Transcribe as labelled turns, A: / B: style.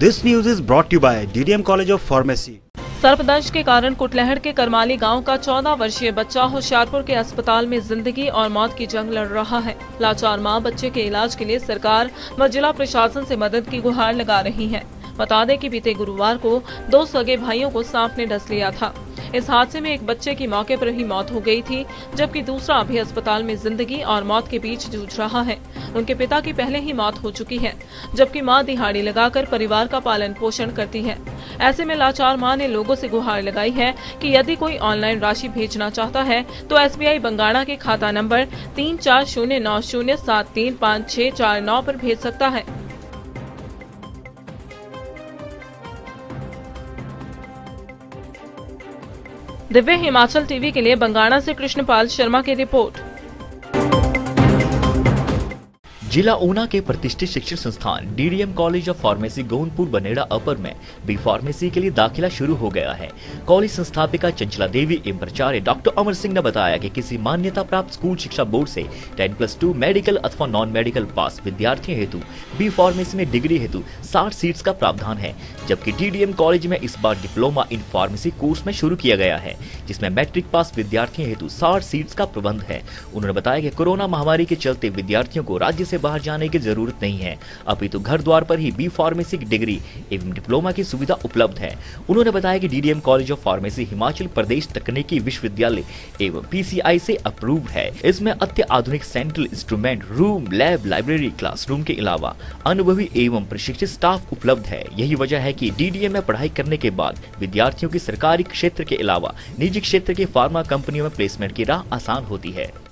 A: This news is brought you by DDM college of pharmacy.
B: सर्पदंश के कारण कुटलहड़ के करमाली गाँव का 14 वर्षीय बच्चा होशियारपुर के अस्पताल में ज़िंदगी और मौत की जंग लड़ रहा है लाचार माँ बच्चे के इलाज के लिए सरकार व जिला प्रशासन से मदद की गुहार लगा रही है बता दें कि बीते गुरुवार को दो सगे भाइयों को सांप ने डस लिया था। इस हादसे में एक बच्चे की मौके पर ही मौत हो गई थी, जबकि दूसरा अभी अस्पताल में ज़िंदगी और मौत के बीच जूझ रहा है। उनके पिता की पहले ही मौत हो चुकी है, जबकि माँ दिहाड़ी लगाकर परिवार का पालन पोषण करती है। ऐसे में लाचार माँ ने लोगों से गुहार लगाई है कि यदि कोई ऑनलाइन राशि भेजना चाहता है तो एसबीआई बंगाणा के खाता नंबर तीन चार शून्य नौ शून्य सात तीन पाँच चार नौ पर भेज सकता है। दिव्य हिमाचल टीवी के लिए बंगाणा से कृष्णपाल शर्मा की रिपोर्ट।
C: जिला ऊना के प्रतिष्ठित शिक्षण संस्थान DDM college of pharmacy Gondpur Banera upper में बी फार्मेसी के लिए दाखिला शुरू हो गया है। कॉलेज संस्थापिका चंचला देवी एवं प्राचार्य डॉक्टर अमर सिंह ने बताया कि किसी मान्यता प्राप्त स्कूल शिक्षा बोर्ड से 10 प्लस टू मेडिकल अथवा नॉन मेडिकल पास विद्यार्थी हेतु, बी फार्मेसी में डिग्री हेतु 60 सीट्स का प्रावधान है, जबकि डीडीएम कॉलेज में इस बार डिप्लोमा इन फार्मेसी कोर्स में शुरू किया गया है, जिसमें मैट्रिक पास विद्यार्थियों हेतु साठ सीट्स का प्रबंध है। उन्होंने बताया की कोरोना महामारी के चलते विद्यार्थियों को राज्य से बाहर जाने की ज़रूरत नहीं है। अपितु घर द्वार पर ही बी फार्मेसी की डिग्री एवं डिप्लोमा की सुविधा उपलब्ध है। उन्होंने बताया कि DDM college of pharmacy Himachal Pradesh तकनीकी विश्वविद्यालय एवं पीसीआई से अप्रूव है। इसमें अत्याधुनिक central instrument room lab library classroom के अलावा अनुभवी एवं प्रशिक्षित स्टाफ उपलब्ध है। यही वजह है कि डीडीएम में पढ़ाई करने के बाद विद्यार्थियों की सरकारी क्षेत्र के अलावा निजी क्षेत्र के फार्मा कंपनियों में प्लेसमेंट की राह आसान होती है।